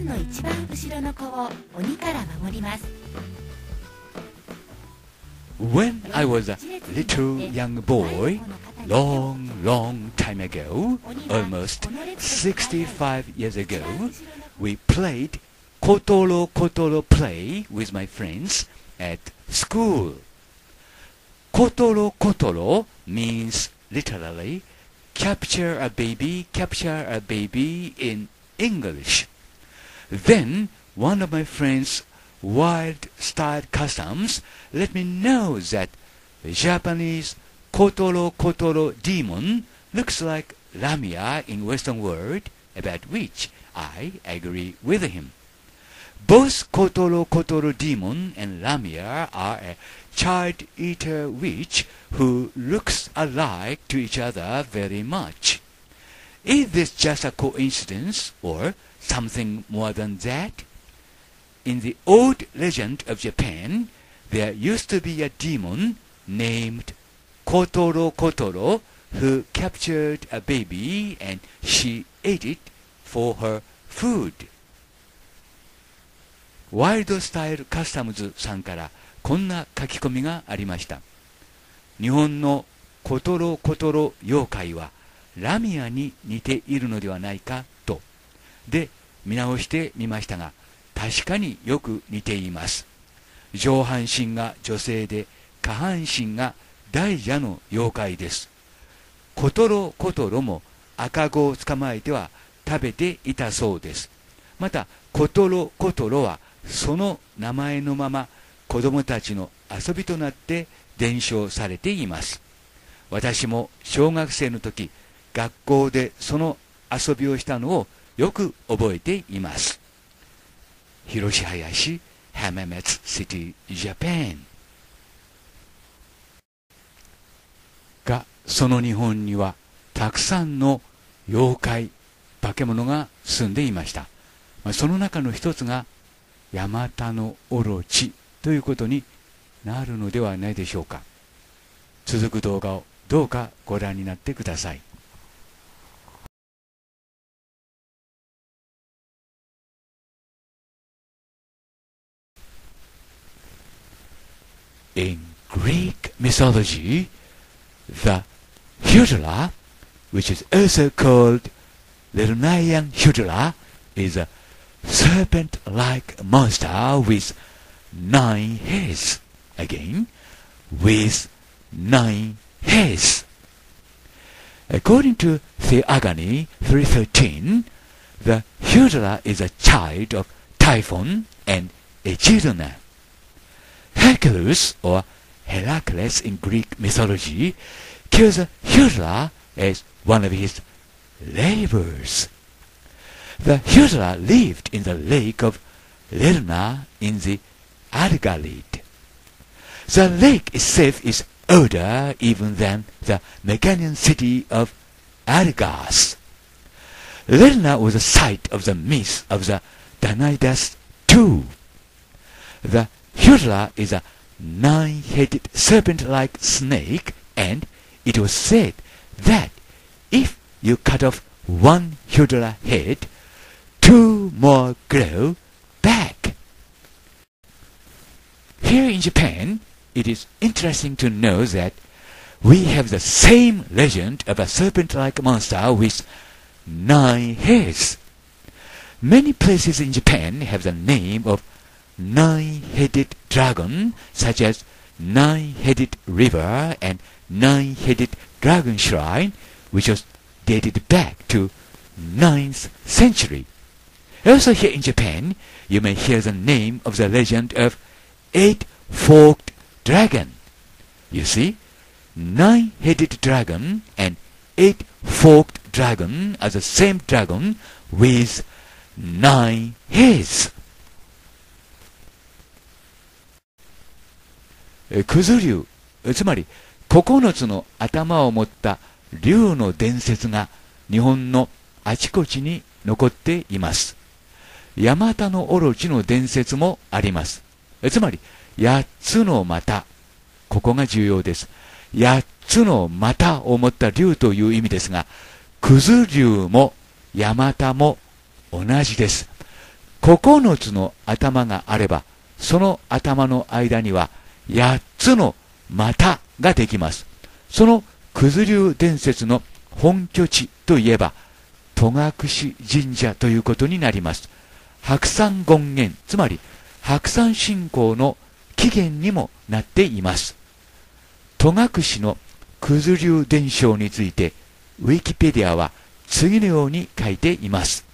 列の一番後ろの子を鬼から守ります When I was a little young boy, long, long time ago, almost 65 years ago, we played Kotoro Kotoro play with my friends at school. Kotoro Kotoro means literally capture a baby, capture a baby in English. Then one of my friends wild style customs let me know that Japanese Kotoro Kotoro demon looks like Lamia in Western world, about which I agree with him. Both Kotoro Kotoro demon and Lamia are a child eater witch who looks alike to each other very much. Is this just a coincidence or something more than that? In the old legend of Japan, there used to be a demon named Kotoro Kotoro who captured a baby and she ate it for her food. ワイルドスタイルカスタムズさんからこんな書き込みがありました。日本のコトロコトロ妖怪はラミアに似ているのではないかと。で、見直してみましたが、確かによく似ています。上半身が女性で下半身が大蛇の妖怪です。コトロコトロも赤子を捕まえては食べていたそうです。また、コトロコトロはその名前のまま子供たちの遊びとなって伝承されています。私も小学生の時、学校でその遊びをしたのをよく覚えています。広し林、浜松シティ、ジャパン。が、その日本にはたくさんの妖怪、化け物が住んでいました。まあその中の一つが、ヤマタノオロチということになるのではないでしょうか。続く動画をどうかご覧になってください。In Greek mythology, the Hydra, which is also called Lernaean Hydra, is a serpent-like monster with nine heads. Again, with nine heads. According to Theogony 3.13, the Hydra is a child of Typhon and Echidna. Hercules, or Heracles in Greek mythology, kills Hydra as one of his labors. The Hydra lived in the lake of Lerna in the Argalid. The lake itself is older even than the Mecanian city of Argas. Lerna was the site of the myth of the Danaidas too. The Hydra is a nine-headed serpent-like snake and it was said that if you cut off one Hydra head, two more grow back. Here in Japan, it is interesting to know that we have the same legend of a serpent-like monster with nine heads. Many places in Japan have the name of nine-headed dragon, such as Nine-Headed River and Nine-Headed Dragon Shrine, which was dated back to 9th century. Also here in Japan, you may hear the name of the legend of Eight-Forked Dragon. You see, Nine-Headed Dragon and Eight-Forked Dragon are the same dragon with nine heads. えクズ竜、つまり9つの頭を持った竜の伝説が日本のあちこちに残っています。ヤマタノオロチの伝説もあります。つまり、8つの股。ここが重要です。8つの股を持った竜という意味ですが、クズ竜もヤマタも同じです。9つの頭があれば、その頭の間には8つの股ができます。その九頭竜伝説の本拠地といえば、戸隠神社ということになります。白山権現、つまり白山信仰の起源にもなっています。戸隠の九頭竜伝承について、ウィキペディアは次のように書いています。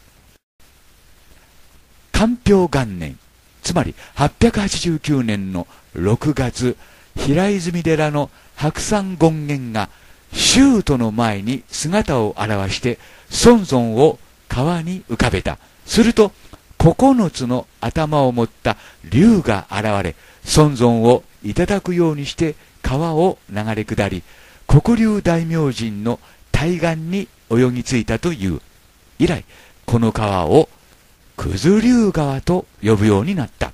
官標元年、つまり889年の6月、平泉寺の白山権現がシ都の前に姿を現して孫尊を川に浮かべた。すると、9つの頭を持った竜が現れ、孫尊をいただくようにして川を流れ下り、黒竜大明神の対岸に泳ぎ着いたという。以来、この川を九頭竜川と呼ぶようになった。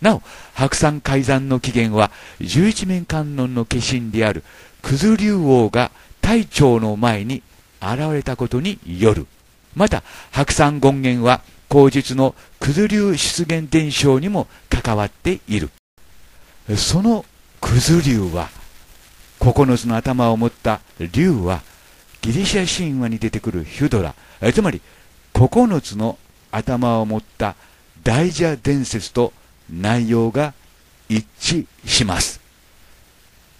なお、白山海山の起源は、十一面観音の化身である九頭竜王が大長の前に現れたことによる。また、白山権現は、口述の九頭竜出現伝承にも関わっている。その九頭竜は、9つの頭を持った竜は、ギリシャ神話に出てくるヒュドラ、つまり9つの頭を持った大蛇伝説と内容が一致します。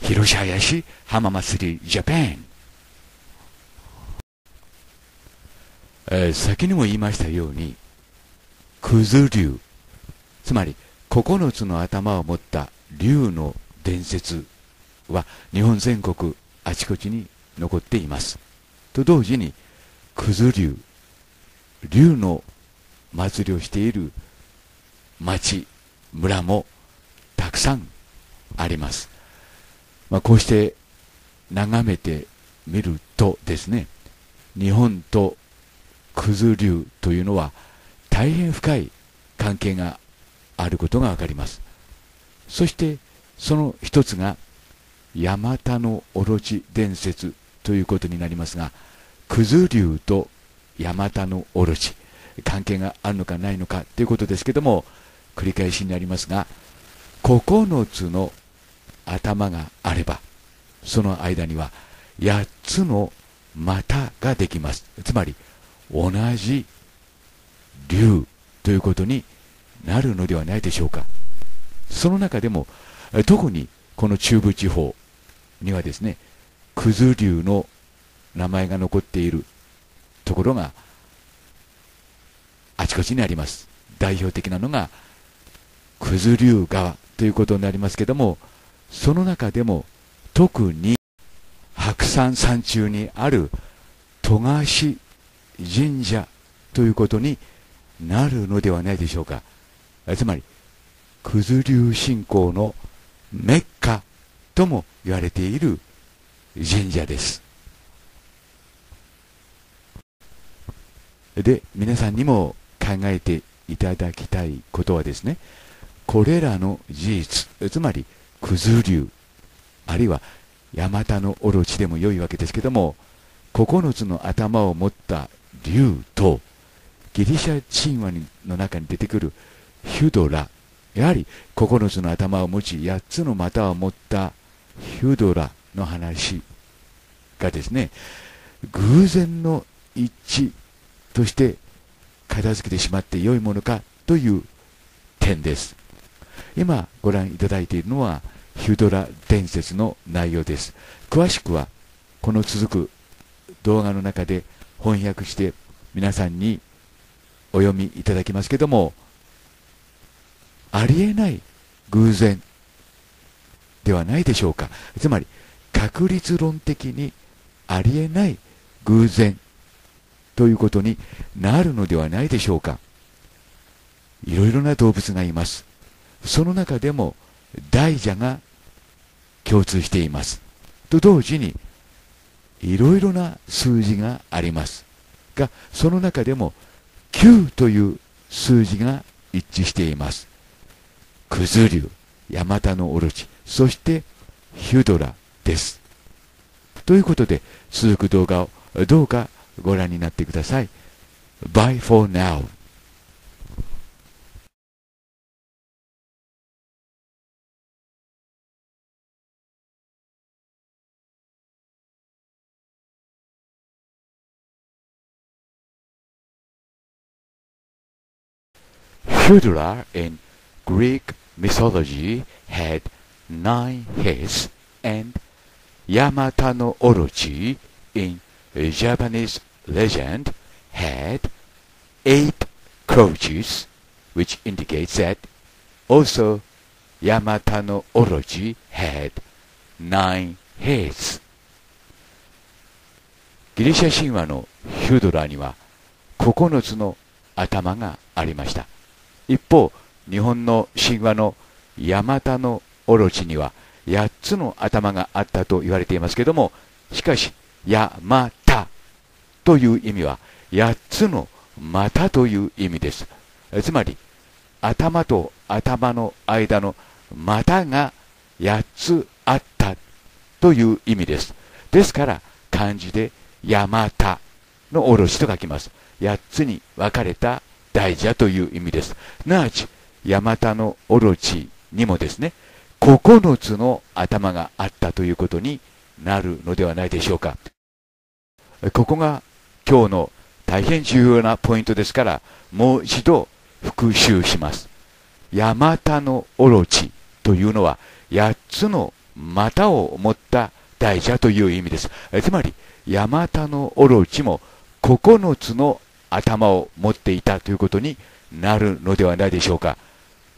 広島市浜祭りジャパン。えー、先にも言いましたように、クズ竜、つまり9つの頭を持った竜の伝説は日本全国あちこちに残っています。と同時に、クズ竜、竜の祭りをしている町、村もたくさんあります。まあ、こうして眺めてみるとですね、日本と九頭竜というのは大変深い関係があることがわかります。そしてその一つがヤマタノオロチ伝説ということになりますが、九頭竜とヤマタノオロチ、関係があるのかないのかということですけども、繰り返しになりますが、9つの頭があれば、その間には8つの股ができます。つまり、同じ竜ということになるのではないでしょうか。その中でも、特にこの中部地方にはですね、九頭竜の名前が残っているところがあちこちにあります。代表的なのが九頭竜川ということになりますけども、その中でも特に白山山中にある戸賀神社ということになるのではないでしょうか。つまり、九頭竜信仰のメッカとも言われている神社です。で、皆さんにも考えていただきたいことはですね、これらの事実、つまり、九頭竜、あるいはヤマタノオロチでも良いわけですけども、9つの頭を持った竜と、ギリシャ神話の中に出てくるヒュドラ、やはり9つの頭を持ち、8つの股を持ったヒュドラの話がですね、偶然の一致として片付けてしまって良いものかという点です。今ご覧いただいているのはヒュドラ伝説の内容です。詳しくはこの続く動画の中で翻訳して皆さんにお読みいただきますけども、ありえない偶然ではないでしょうか。つまり、確率論的にありえない偶然ということになるのではないでしょうか。いろいろな動物がいます。その中でも大蛇が共通しています。と同時に、いろいろな数字があります。が、その中でも9という数字が一致しています。クズ竜、ヤマタノオロチ、そしてヒュドラです。ということで、続く動画をどうかご覧になってください。Bye for now. Hydra in Greek mythology had nine heads and Yamata no Orochi in Japanese legend had eight crotches, which indicates that also Yamata no Orochi had nine heads. ギリシャ神話のヒュドラには9つの頭がありました。一方、日本の神話のヤマタノオロチには8つの頭があったと言われていますけども、しかし、ヤマという意味は8つの股という意味です。つまり、頭と頭の間の股が8つあったという意味です。ですから、漢字でヤマタのおろしと書きます。8つに分かれた大蛇という意味です。なわち、ヤマタのオロチにもですね、9つの頭があったということになるのではないでしょうか。ここが今日の大変重要なポイントですから、もう一度復習します。ヤマタのオロチというのは、8つの股を持った大蛇という意味です。つまり、ヤマタのオロチも9つの頭を持っていたということになるのではないでしょうか。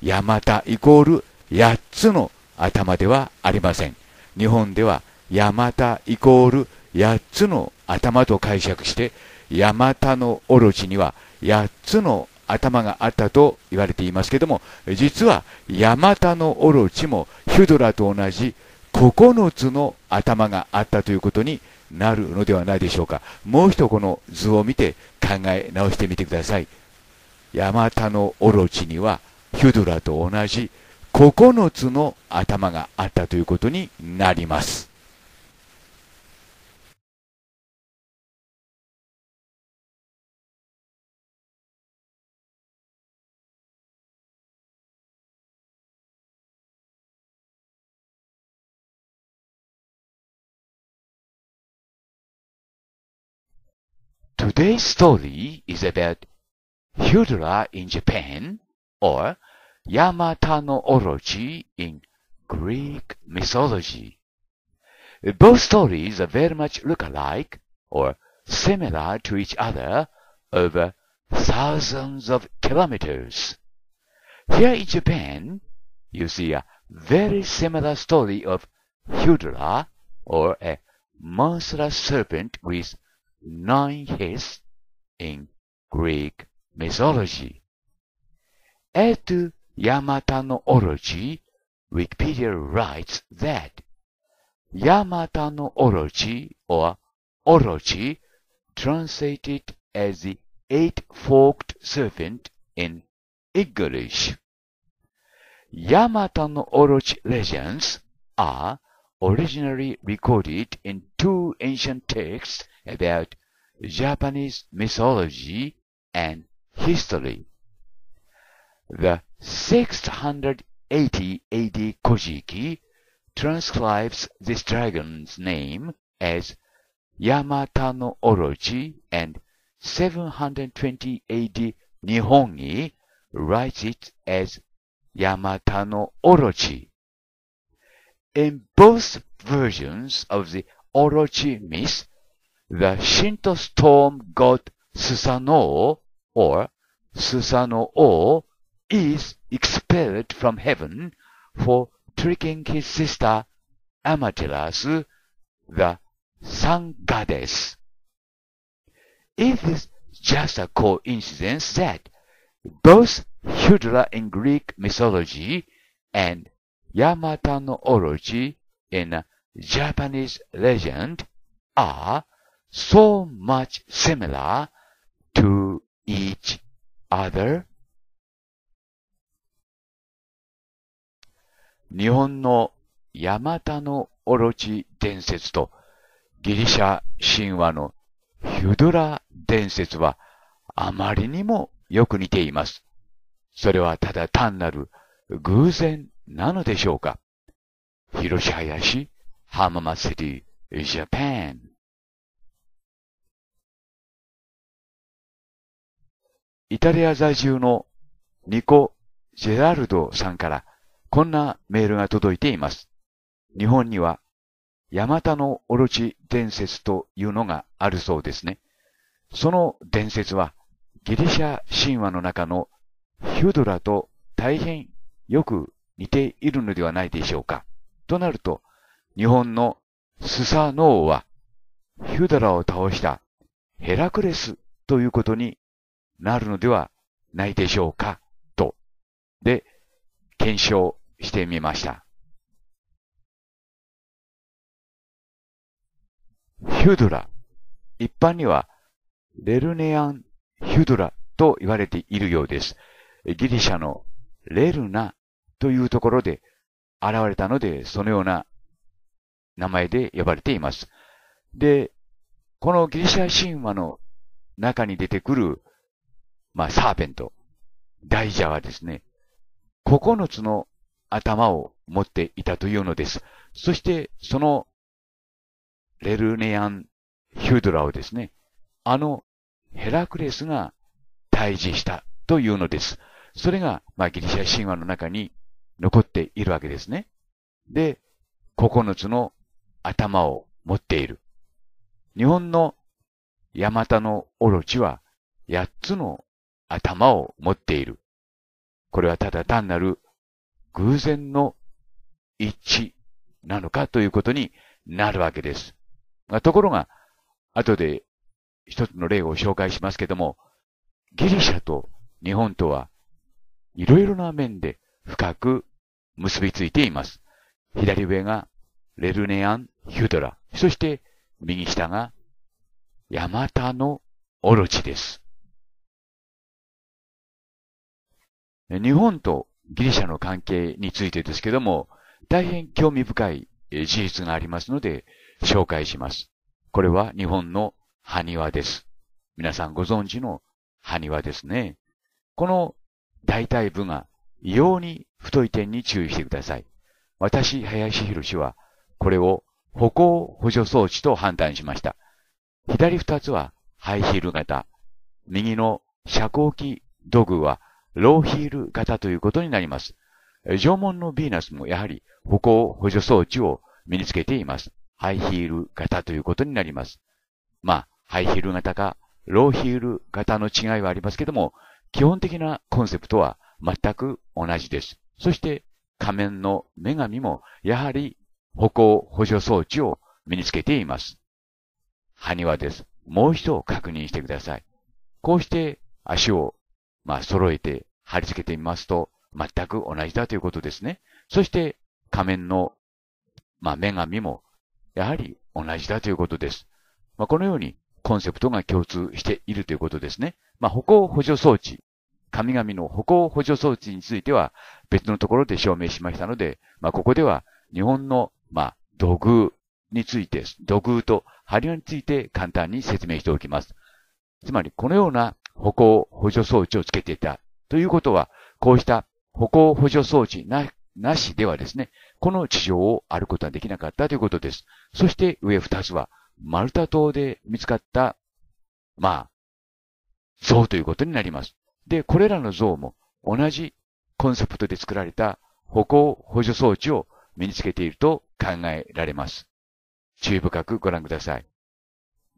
ヤマタイコール8つの頭ではありません。日本ではヤマタイコール8つの頭と解釈して、ヤマタのオロチには8つの頭があったと言われていますけれども、実はヤマタのオロチもヒュドラと同じ9つの頭があったということになるのではないでしょうか。もう一度この図を見て考え直してみてください。ヤマタのオロチにはヒュドラと同じ9つの頭があったということになります。Today's story is about Hydra in Japan or Yamata no Orochi in Greek mythology. Both stories are very much look-alike or similar to each other over thousands of kilometers. Here in Japan, you see a very similar story of Hydra or a monstrous serpent with nine heads in Greek mythology. As to Yamata no Orochi, Wikipedia writes that Yamata no Orochi or Orochi translated as the eight-forked serpent in English. Yamata no Orochi legends are originally recorded in two ancient texts about Japanese mythology and history. The 680 AD Kojiki transcribes this dragon's name as Yamata no Orochi and 720 AD Nihongi writes it as Yamata no Orochi. In both versions of the Orochi myth, the Shinto storm god Susanoo or Susanoo is expelled from heaven for tricking his sister Amaterasu, the sun goddess. It is just a coincidence that both Hydra in Greek mythology and Yamata no Orochi in Japanese legend are so much similar to each other? 日本のヤマタノオロチ伝説とギリシャ神話のヒュドラ伝説はあまりにもよく似ています。それはただ単なる偶然なのでしょうか広し林浜祭りジャパンイタリア在住のニコ・ジェラルドさんからこんなメールが届いています。日本にはヤマタのオロチ伝説というのがあるそうですね。その伝説はギリシャ神話の中のヒュドラと大変よく似ているのではないでしょうか。となると、日本のスサノオはヒュドラを倒したヘラクレスということになるのではないでしょうか。と。で、検証してみました。ヒュドラ。一般には、レルネアン・ヒュドラと言われているようです。ギリシャのレルナというところで現れたので、そのような名前で呼ばれています。で、このギリシャ神話の中に出てくる、まあ、サーペント、大蛇はですね、9つの頭を持っていたというのです。そして、そのレルネアン・ヒュードラをですね、あのヘラクレスが退治したというのです。それが、まあ、ギリシャ神話の中に残っているわけですね。で、9つの頭を持っている。日本のヤマタノオロチは8つの頭を持っている。これはただ単なる偶然の一致なのかということになるわけです。まあ、ところが、後で一つの例を紹介しますけども、ギリシャと日本とはいろいろな面で深く結びついています。左上がレルネアン・ヒュドラ。そして右下がヤマタのオロチです。日本とギリシャの関係についてですけども、大変興味深い事実がありますので、紹介します。これは日本の埴輪です。皆さんご存知の埴輪ですね。この大体部が異様に太い点に注意してください。私、林博士は、これを歩行補助装置と判断しました。左二つはハイヒール型、右の遮光器土偶はローヒール型ということになります。縄文のヴィーナスもやはり歩行補助装置を身につけています。ハイヒール型ということになります。まあ、ハイヒール型か、ローヒール型の違いはありますけども、基本的なコンセプトは全く同じです。そして、仮面の女神も、やはり歩行補助装置を身につけています。埴輪です。もう一度確認してください。こうして足を、まあ、揃えて貼り付けてみますと、全く同じだということですね。そして、仮面の、まあ、女神もやはり同じだということです。まあ、このようにコンセプトが共通しているということですね。まあ、歩行補助装置、神々の歩行補助装置については別のところで証明しましたので、まあ、ここでは日本の、まあ、土偶について、土偶と針について簡単に説明しておきます。つまり、このような歩行補助装置をつけていたということは、こうした歩行補助装置ななしではですね、この地上を歩くことはできなかったということです。そして上二つは、マルタ島で見つかった、まあ、像ということになります。で、これらの像も同じコンセプトで作られた歩行補助装置を身につけていると考えられます。注意深くご覧ください。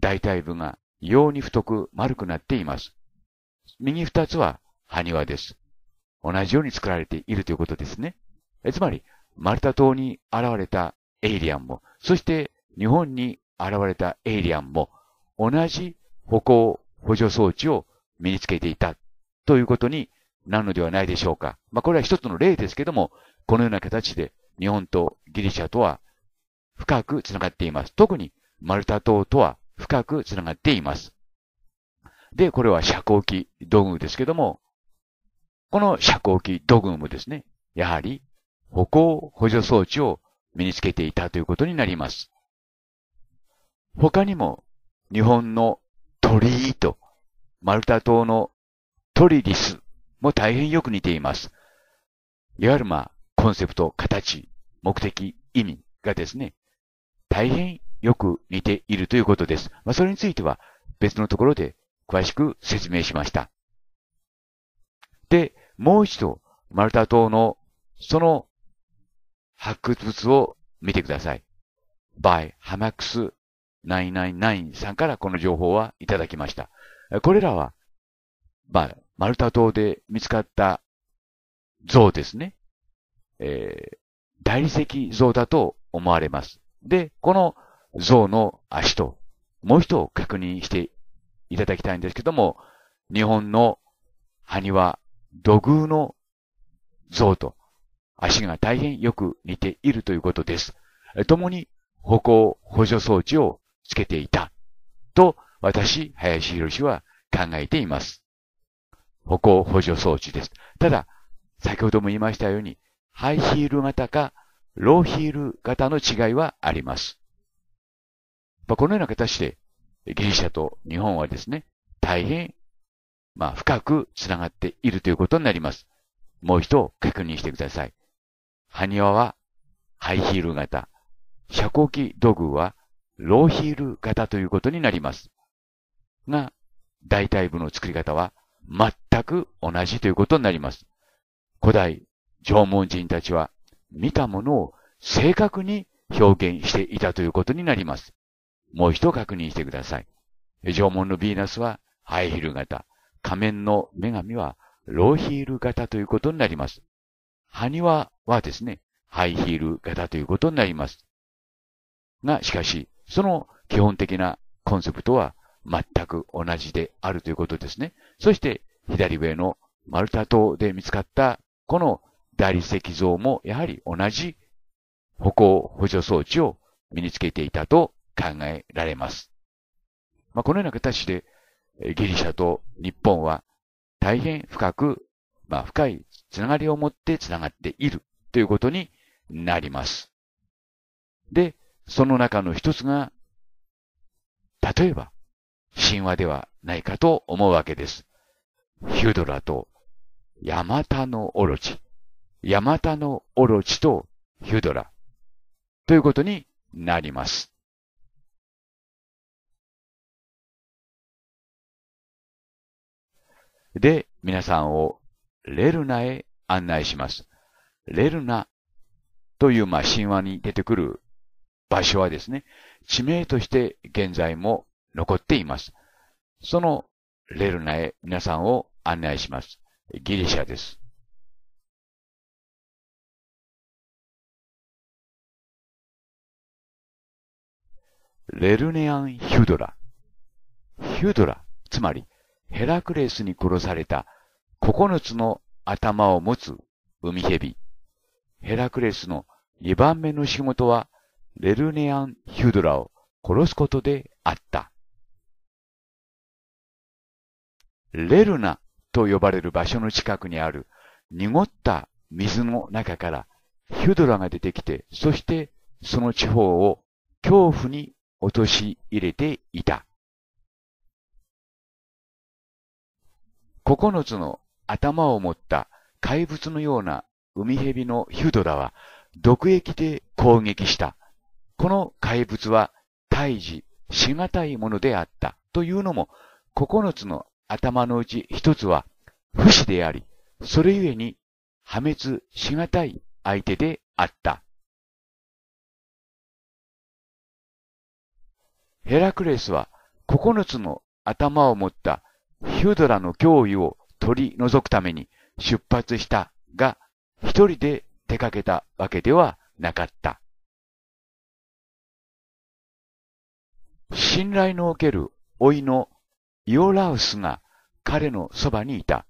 大体部が異様に太く丸くなっています。右二つは埴輪です。同じように作られているということですね。えつまり、マルタ島に現れたエイリアンも、そして日本に現れたエイリアンも、同じ歩行補助装置を身につけていたということになるのではないでしょうか。まあ、これは一つの例ですけども、このような形で日本とギリシャとは深くつながっています。特にマルタ島とは深くつながっています。で、これは遮光器土偶ですけども、この遮光器土偶もですね、やはり歩行補助装置を身につけていたということになります。他にも、日本の鳥居と、マルタ島のトリリスも大変よく似ています。いわゆるまあ、コンセプト、形、目的、意味がですね、大変よく似ているということです。まあ、それについては別のところで詳しく説明しました。で、もう一度、マルタ島のその発掘物を見てください。by hamax999 さんからこの情報はいただきました。これらは、まあ、マルタ島で見つかった像ですね。えー、大理石像だと思われます。で、この像の足と、もう一度確認していただきたいんですけども、日本の埴輪、土偶の像と足が大変よく似ているということです。共に歩行補助装置をつけていたと私、林博士は考えています。歩行補助装置です。ただ、先ほども言いましたように、ハイヒール型かローヒール型の違いはあります。ま、このような形で、ギリシャと日本はですね、大変、まあ、深く繋がっているということになります。もう一度確認してください。埴輪はハイヒール型、遮光器土偶はローヒール型ということになります。が、大体部の作り方は全く同じということになります。古代縄文人たちは見たものを正確に表現していたということになります。もう一度確認してください。縄文のヴィーナスはハイヒール型、仮面の女神はローヒール型ということになります。埴輪はですね、ハイヒール型ということになります。が、しかし、その基本的なコンセプトは全く同じであるということですね。そして、左上のマルタ島で見つかったこの大理石像もやはり同じ歩行補助装置を身につけていたと考えられます。まあ、このような形でギリシャと日本は大変深く、まあ、深いつながりを持ってつながっているということになります。で、その中の一つが、例えば、神話ではないかと思うわけです。ヒュドラとヤマタノオロチ。ヤマタノオロチとヒュドラ。ということになります。で、皆さんをレルナへ案内します。レルナという、まあ、神話に出てくる場所はですね、地名として現在も残っています。そのレルナへ皆さんを案内します。ギリシャです。レルネアン・ヒュドラ。ヒュドラ、つまりヘラクレスに殺された9つの頭を持つ海蛇。ヘラクレスの2番目の仕事はレルネアン・ヒュドラを殺すことであった。レルナと呼ばれる場所の近くにある濁った水の中からヒュドラが出てきて、そしてその地方を恐怖に陥れていた。九つの頭を持った怪物のような海蛇のヒュドラは毒液で攻撃した。この怪物は胎児しがたいものであったというのも九つの頭のうち一つは不死であり、それゆえに破滅しがたい相手であった。ヘラクレスは九つの頭を持ったヒュドラの脅威を取り除くために出発したが、一人で出かけたわけではなかった。信頼のおける老いのイオラウスが彼のそばにいた。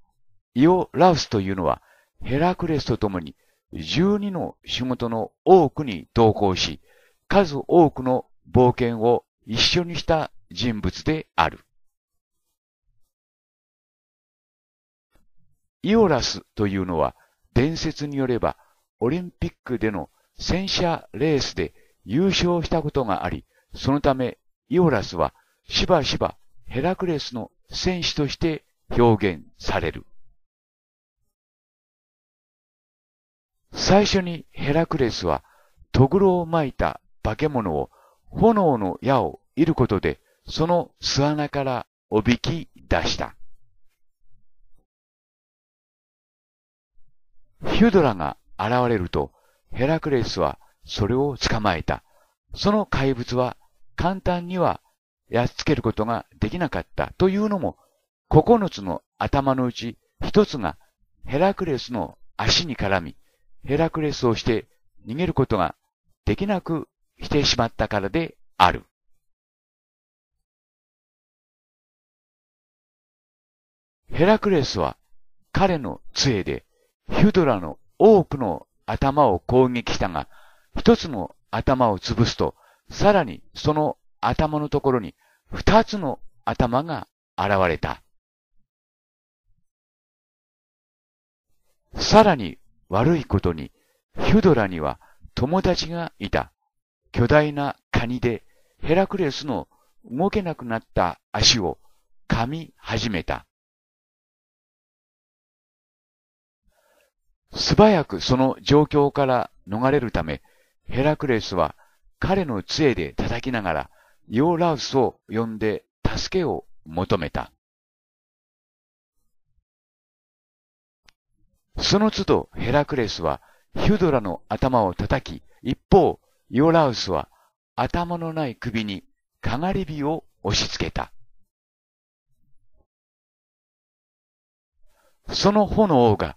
イオラウスというのはヘラクレスと共に12の仕事の多くに同行し、数多くの冒険を一緒にした人物である。イオラスというのは伝説によればオリンピックでの戦車レースで優勝したことがあり、そのためイオラスはしばしばヘラクレスの戦士として表現される。最初にヘラクレスはトグロを巻いた化け物を炎の矢を射ることでその巣穴からおびき出した。ヒュドラが現れると、ヘラクレスはそれを捕まえた。その怪物は簡単にはやっつけることができなかったというのも、9つの頭のうち1つがヘラクレスの足に絡み、ヘラクレスをして逃げることができなくしてしまったからである。ヘラクレスは彼の杖でヒュドラの多くの頭を攻撃したが、一つの頭を潰すと、さらにその頭のところに二つの頭が現れた。さらに悪いことに、ヒュドラには友達がいた。巨大なカニでヘラクレスの動けなくなった足を噛み始めた。素早くその状況から逃れるため、ヘラクレスは彼の杖で叩きながら、ヨーラウスを呼んで助けを求めた。その都度ヘラクレスはヒュドラの頭を叩き、一方、ヨーラウスは頭のない首にかがり火を押し付けた。その炎が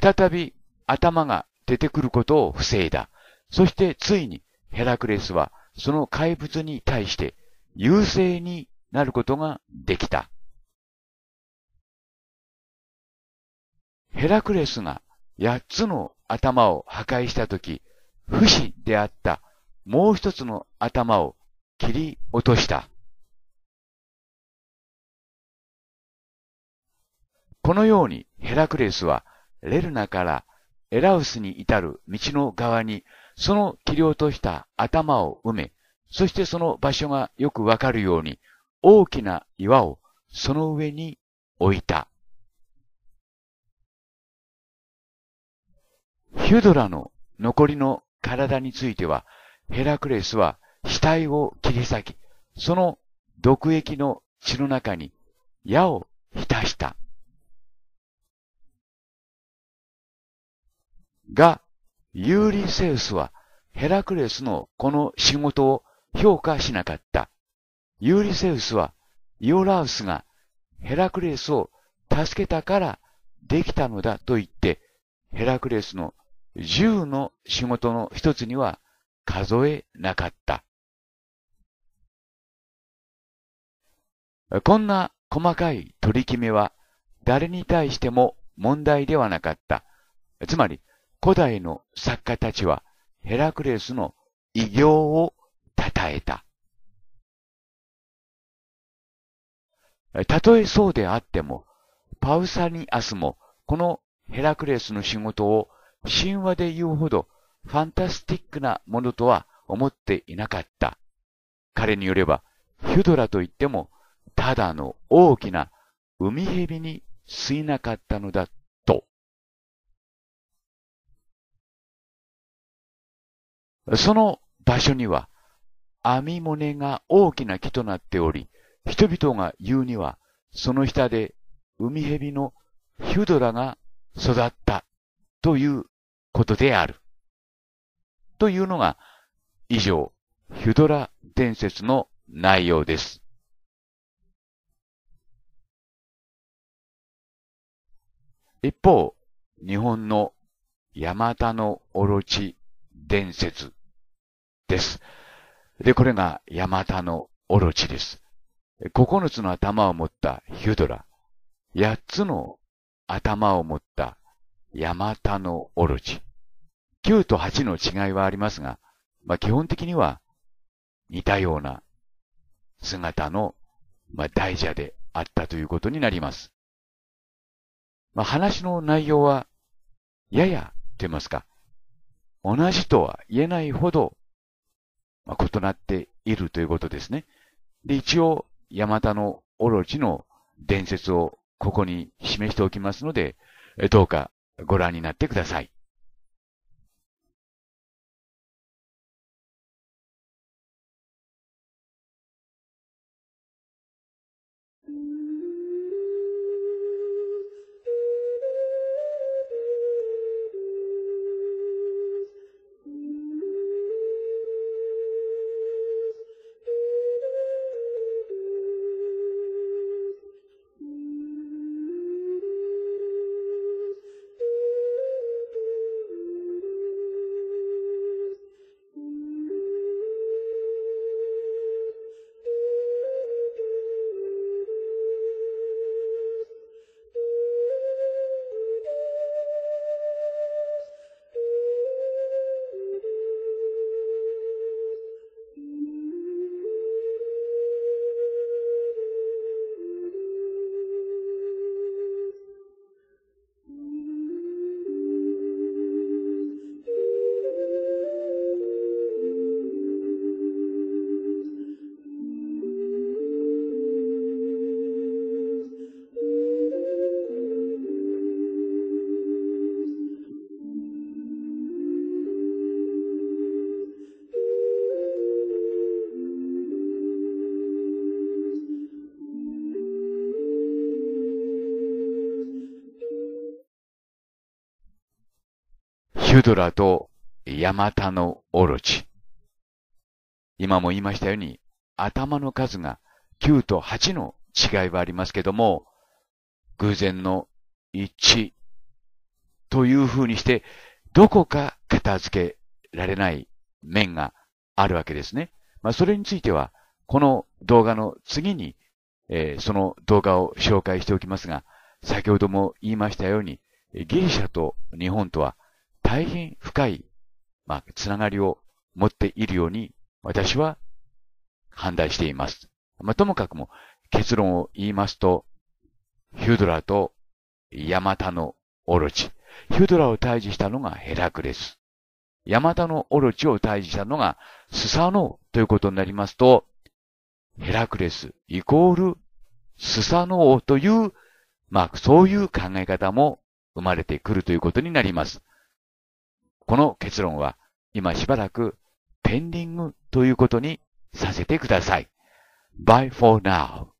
再び頭が出てくることを防いだ。そしてついにヘラクレスはその怪物に対して優勢になることができた。ヘラクレスが八つの頭を破壊したとき、不死であったもう一つの頭を切り落とした。このようにヘラクレスはレルナからエラウスに至る道の側にその切り落とした頭を埋め、そしてその場所がよくわかるように大きな岩をその上に置いた。ヒュドラの残りの体については、ヘラクレスは死体を切り裂き、その毒液の血の中に矢を浸した。が、ユーリセウスはヘラクレスのこの仕事を評価しなかった。ユーリセウスはイオラウスがヘラクレスを助けたからできたのだと言って、ヘラクレスの銃の仕事の一つには数えなかった。こんな細かい取り決めは誰に対しても問題ではなかった。つまり、古代の作家たちはヘラクレスの偉業を称えた。たとえそうであっても、パウサニアスもこのヘラクレスの仕事を神話で言うほどファンタスティックなものとは思っていなかった。彼によれば、ヒュドラといっても、ただの大きな海蛇に過ぎなかったのだその場所には、網もねが大きな木となっており、人々が言うには、その下で海蛇のヒュドラが育ったということである。というのが、以上、ヒュドラ伝説の内容です。一方、日本のヤマタノオロチ伝説です。で、これがヤマタノオロチです。九つの頭を持ったヒュドラ、八つの頭を持ったヤマタノオロチ。9と8の違いはありますが、まあ、基本的には似たような姿の、まあ、大蛇であったということになります。まあ、話の内容は、やや、と言いますか、同じとは言えないほど、まあ、異なっているということですね。で、一応、ヤマタのオロチの伝説をここに示しておきますので、どうかご覧になってください。ヒュドラとヤマタのオロチ。今も言いましたように、頭の数が9と8の違いはありますけども、偶然の一致という風にして、どこか片付けられない面があるわけですね。まあ、それについては、この動画の次に、えー、その動画を紹介しておきますが、先ほども言いましたように、ギリシャと日本とは大変深い、まあ、つながりを持っているように、私は判断しています。まあ、ともかくも結論を言いますと、ヒュドラとヤマタのオロチ。ヒュドラを退治したのがヘラクレス。ヤマタのオロチを退治したのがスサノオということになりますと、ヘラクレスイコールスサノオという、まあそういう考え方も生まれてくるということになります。この結論は今しばらくペンディングということにさせてください。Bye for now.